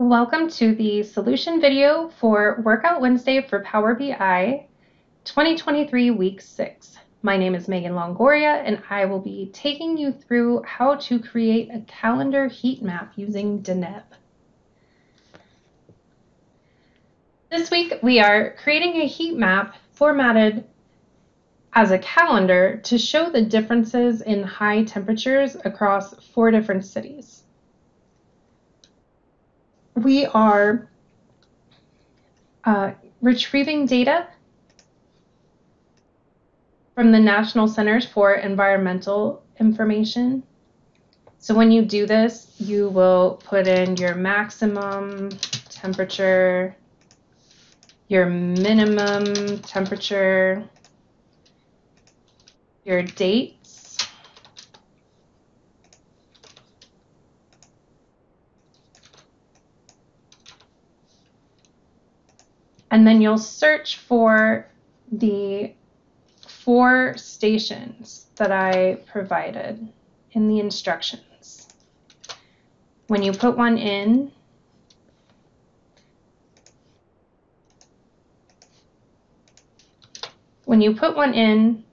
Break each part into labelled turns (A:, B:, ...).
A: Welcome to the solution video for Workout Wednesday for Power BI 2023 Week 6. My name is Meagan Longoria and I will be taking you through how to create a calendar heat map using Deneb. This week we are creating a heat map formatted as a calendar to show the differences in high temperatures across four different cities we are uh, retrieving data from the National Centers for Environmental Information. So when you do this, you will put in your maximum temperature, your minimum temperature, your date, And then you'll search for the four stations that I provided in the instructions. When you put one in, when you put one in,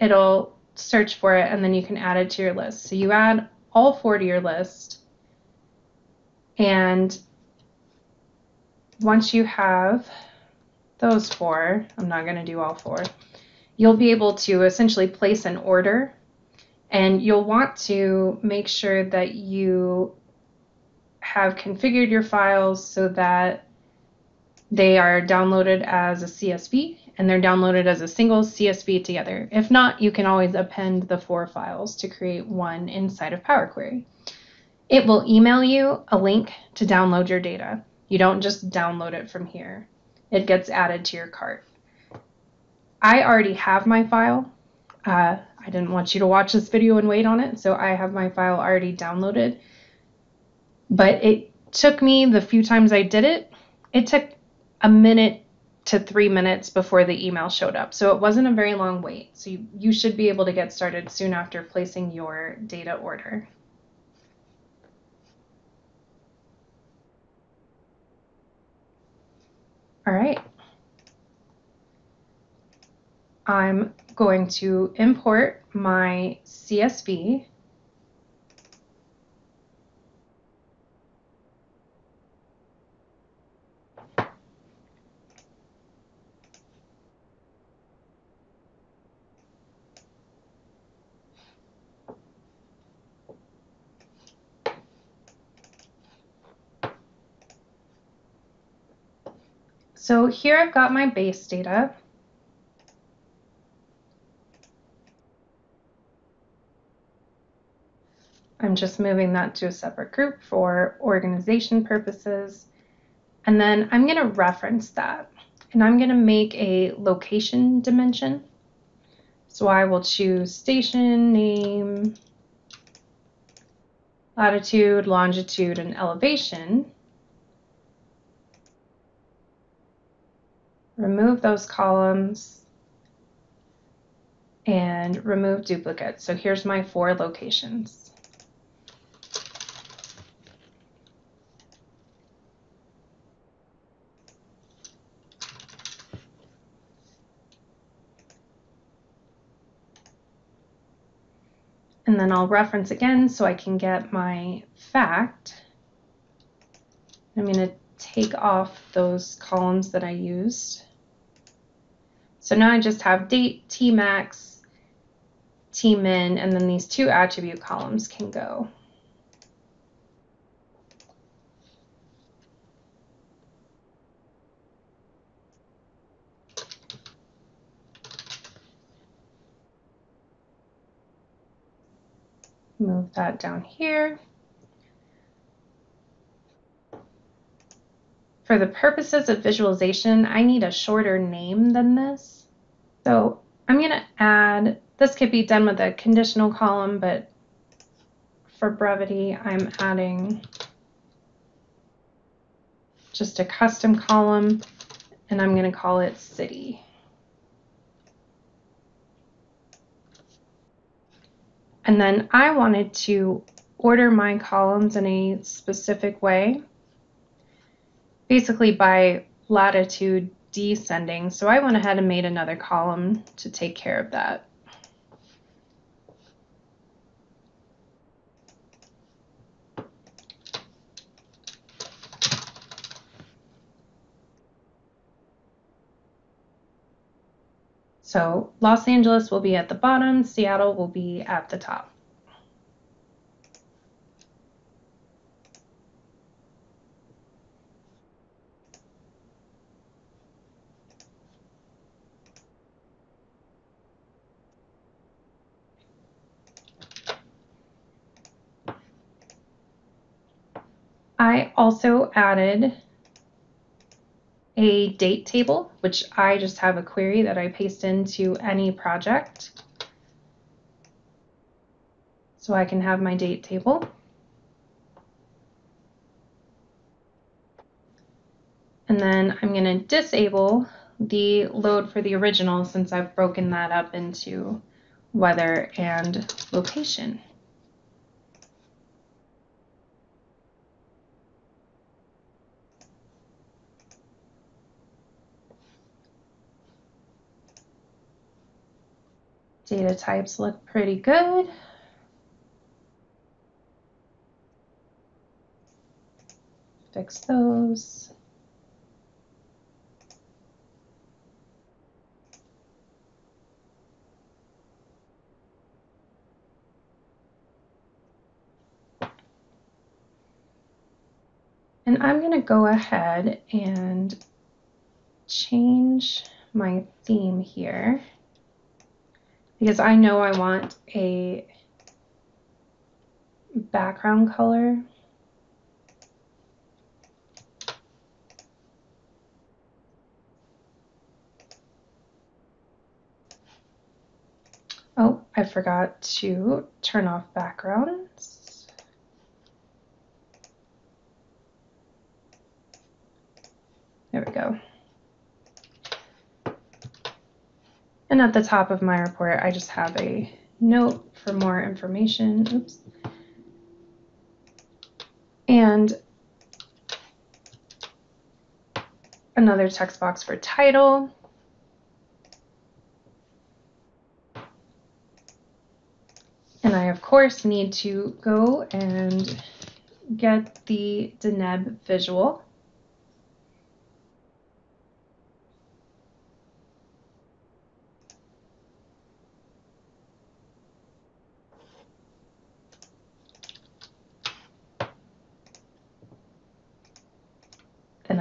A: it'll search for it and then you can add it to your list. So you add all four to your list and once you have those four, I'm not going to do all four, you'll be able to essentially place an order and you'll want to make sure that you have configured your files so that they are downloaded as a CSV and they're downloaded as a single CSV together. If not, you can always append the four files to create one inside of Power Query. It will email you a link to download your data. You don't just download it from here it gets added to your cart. I already have my file. Uh, I didn't want you to watch this video and wait on it, so I have my file already downloaded. But it took me the few times I did it, it took a minute to three minutes before the email showed up. So it wasn't a very long wait. So you, you should be able to get started soon after placing your data order. All right. I'm going to import my CSV. So here I've got my base data. I'm just moving that to a separate group for organization purposes. And then I'm going to reference that. And I'm going to make a location dimension. So I will choose station name, latitude, longitude, and elevation. Remove those columns and remove duplicates. So here's my four locations. And then I'll reference again so I can get my fact. I'm going to take off those columns that I used. So now I just have date, tmax, tmin, and then these two attribute columns can go. Move that down here. For the purposes of visualization, I need a shorter name than this. So I'm going to add, this could be done with a conditional column, but for brevity, I'm adding just a custom column, and I'm going to call it city. And then I wanted to order my columns in a specific way. basically by latitude descending. So I went ahead and made another column to take care of that. So Los Angeles will be at the bottom, Seattle will be at the top. I also added a date table, which I just have a query that I paste into any project. So I can have my date table. And then I'm going to disable the load for the original since I've broken that up into weather and location. Data types look pretty good. Fix those. And I'm going to go ahead and change my theme here because I know I want a background color. Oh, I forgot to turn off backgrounds. There we go. And at the top of my report, I just have a note for more information. Oops. And another text box for title. And I, of course, need to go and get the Deneb visual.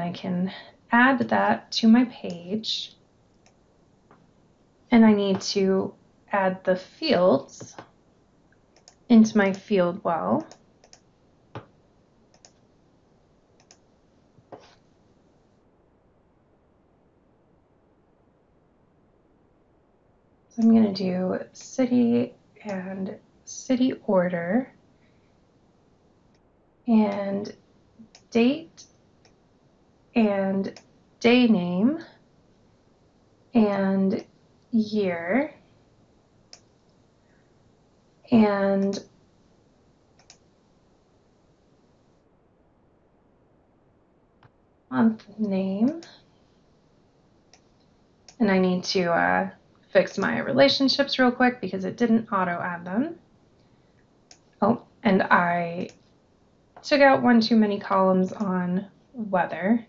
A: I can add that to my page. And I need to add the fields into my field well. So I'm going to do city and city order and date and day name and year and month name. And I need to uh, fix my relationships real quick because it didn't auto add them. Oh, and I took out one too many columns on weather.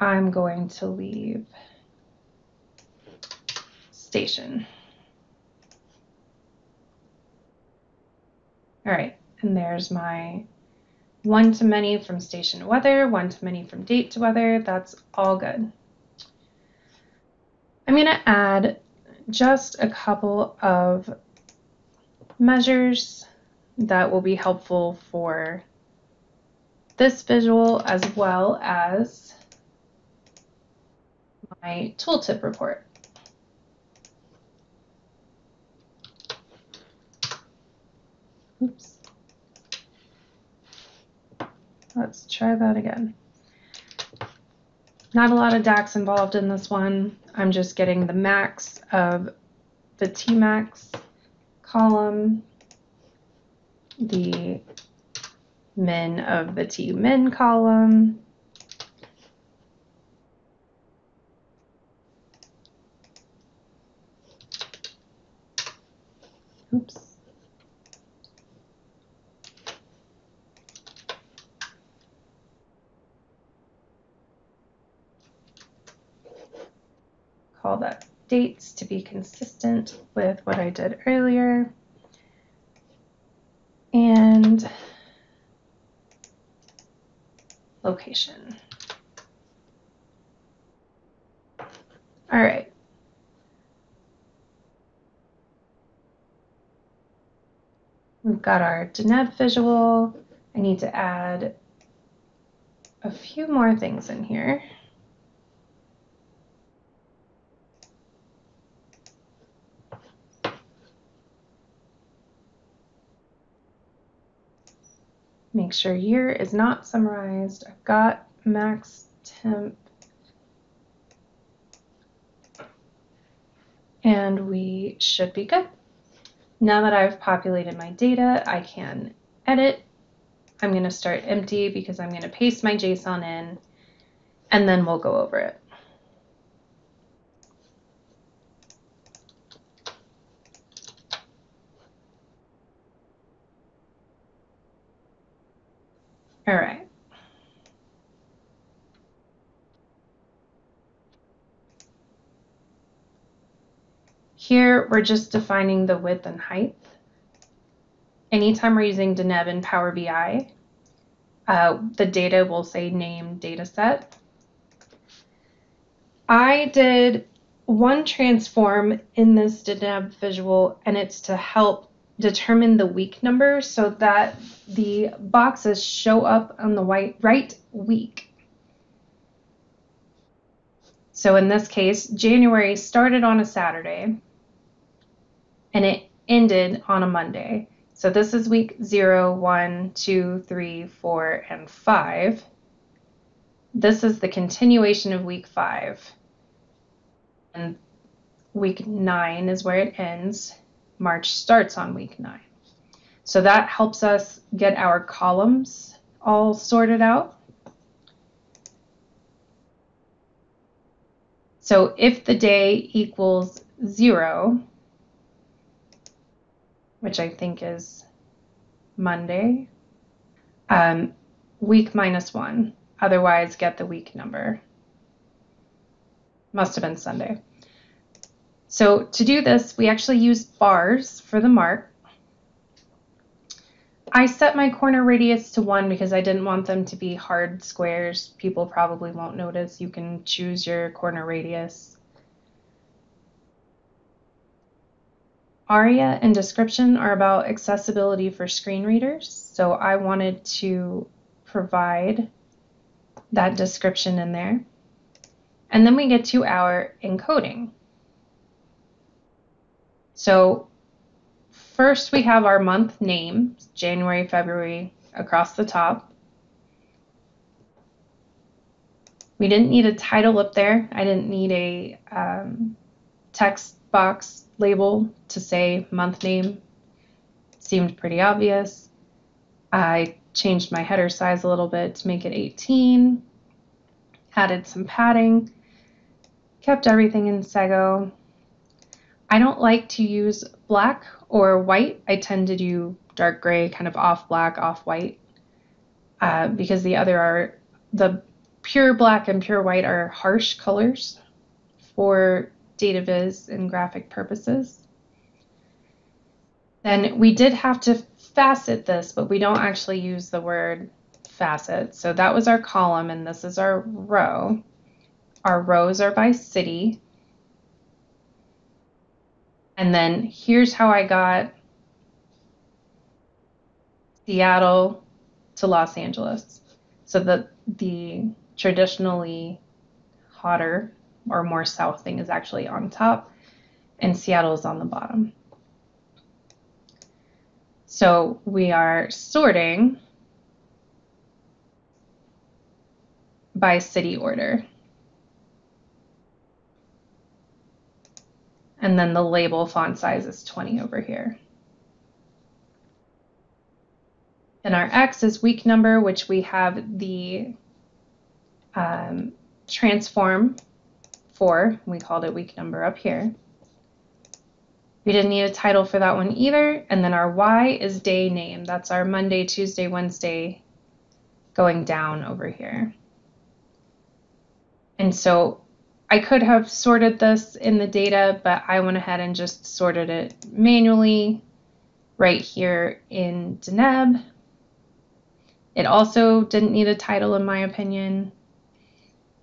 A: I'm going to leave station. All right, and there's my one to many from station to weather, one to many from date to weather. That's all good. I'm going to add just a couple of measures that will be helpful for this visual as well as my tooltip report. Oops. Let's try that again. Not a lot of DAX involved in this one. I'm just getting the max of the Tmax column, the min of the Tmin column, call that dates to be consistent with what I did earlier. And location. All right. We've got our Deneb visual. I need to add a few more things in here. Make sure year is not summarized. I've got max temp. And we should be good. Now that I've populated my data, I can edit. I'm going to start empty because I'm going to paste my JSON in, and then we'll go over it. All right. Here, we're just defining the width and height. Anytime we're using Deneb in Power BI, uh, the data will say name dataset. I did one transform in this Deneb visual, and it's to help determine the week number so that the boxes show up on the white, right week. So in this case, January started on a Saturday and it ended on a Monday. So this is week 0, 1, 2, 3, 4, and 5. This is the continuation of week 5. And week 9 is where it ends. March starts on week 9. So that helps us get our columns all sorted out. So if the day equals 0, which I think is Monday. Um, week minus one. Otherwise, get the week number. Must have been Sunday. So to do this, we actually use bars for the mark. I set my corner radius to one because I didn't want them to be hard squares. People probably won't notice. You can choose your corner radius. ARIA and description are about accessibility for screen readers. So I wanted to provide that description in there. And then we get to our encoding. So first we have our month name, January, February, across the top. We didn't need a title up there. I didn't need a um, text box label to say month name seemed pretty obvious. I changed my header size a little bit to make it 18, added some padding, kept everything in Segoe. I don't like to use black or white. I tend to do dark gray, kind of off black, off white, uh, because the other are the pure black and pure white are harsh colors for data viz and graphic purposes. Then we did have to facet this, but we don't actually use the word facet. So that was our column, and this is our row. Our rows are by city. And then here's how I got Seattle to Los Angeles. So the the traditionally hotter or more south thing is actually on top and Seattle is on the bottom. So we are sorting by city order. And then the label font size is 20 over here. And our X is week number, which we have the um, transform for. We called it week number up here. We didn't need a title for that one either. And then our Y is day name. That's our Monday, Tuesday, Wednesday going down over here. And so I could have sorted this in the data, but I went ahead and just sorted it manually right here in Deneb. It also didn't need a title in my opinion.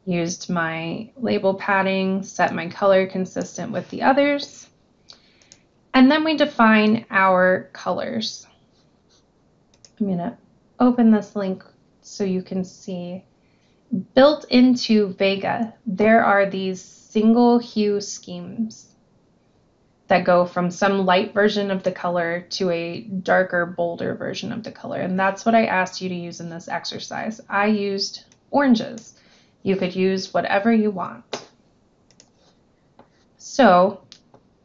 A: Used my label padding, set my color consistent with the others. And then we define our colors. I'm going to open this link so you can see. Built into Vega, there are these single hue schemes that go from some light version of the color to a darker, bolder version of the color. And that's what I asked you to use in this exercise. I used oranges. You could use whatever you want. So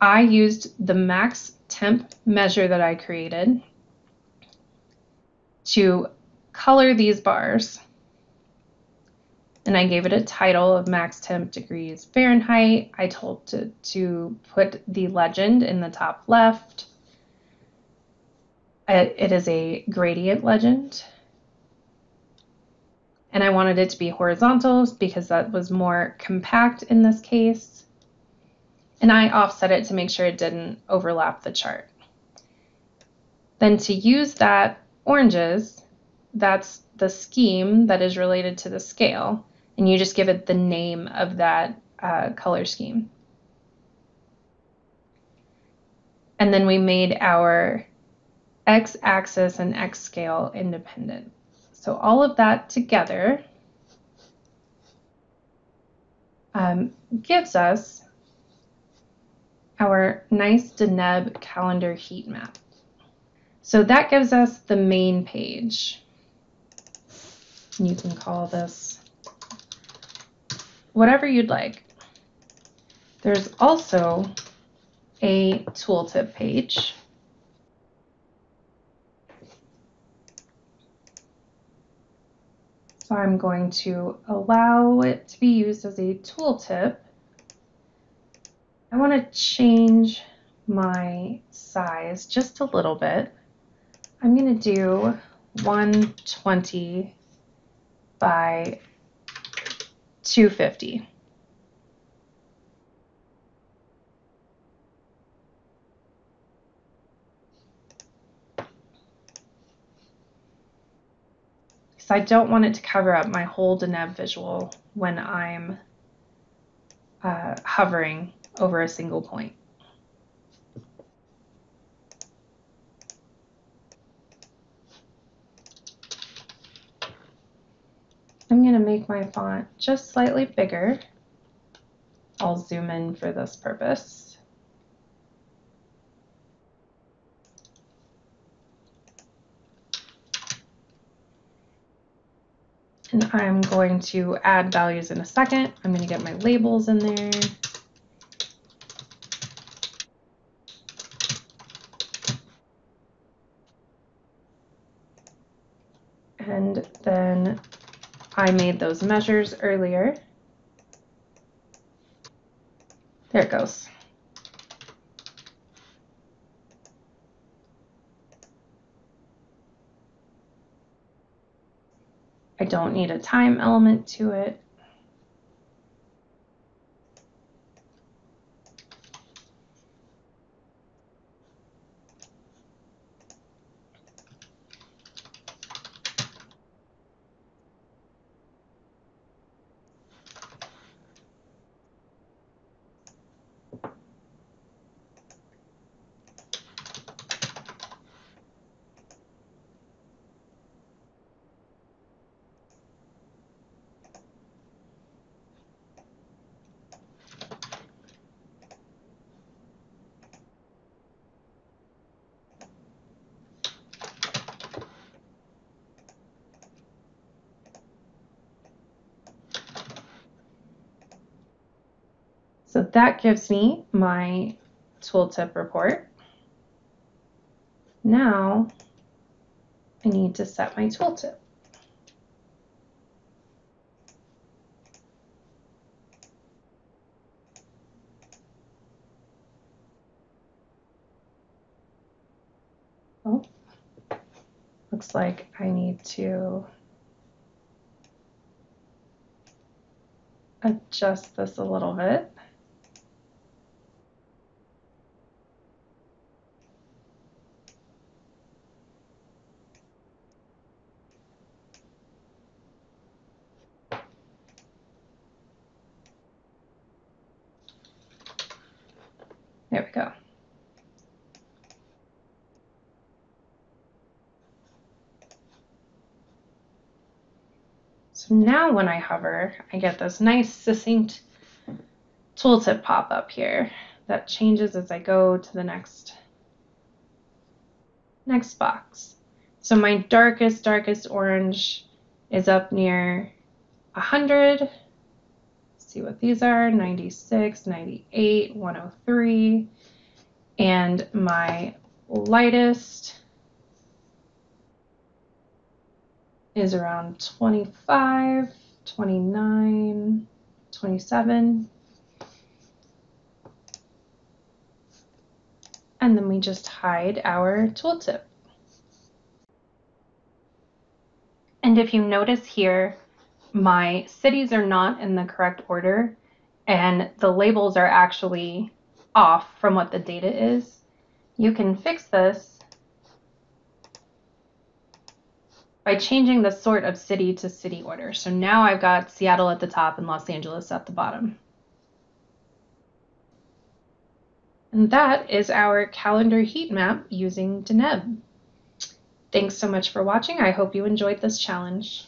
A: I used the max temp measure that I created to color these bars. And I gave it a title of max temp degrees Fahrenheit. I told to, to put the legend in the top left. It is a gradient legend. And I wanted it to be horizontal because that was more compact in this case. And I offset it to make sure it didn't overlap the chart. Then to use that oranges, that's the scheme that is related to the scale, and you just give it the name of that uh, color scheme. And then we made our x-axis and x-scale independent. So all of that together um, gives us our nice Deneb calendar heat map. So that gives us the main page. You can call this whatever you'd like. There's also a tooltip page. So I'm going to allow it to be used as a tooltip. I want to change my size just a little bit. I'm going to do 120 by 250. Because I don't want it to cover up my whole Deneb visual when I'm uh, hovering over a single point. I'm going to make my font just slightly bigger. I'll zoom in for this purpose. And I'm going to add values in a second. I'm going to get my labels in there. And then I made those measures earlier. There it goes. I don't need a time element to it. So that gives me my tooltip report. Now I need to set my tooltip. Oh, looks like I need to adjust this a little bit. There we go. So now when I hover, I get this nice succinct tooltip pop up here that changes as I go to the next next box. So my darkest, darkest orange is up near 100 see what these are 96, 98, 103. And my lightest is around 25, 29, 27. And then we just hide our tooltip. And if you notice here, my cities are not in the correct order and the labels are actually off from what the data is, you can fix this by changing the sort of city to city order. So now I've got Seattle at the top and Los Angeles at the bottom. And that is our calendar heat map using Deneb. Thanks so much for watching. I hope you enjoyed this challenge.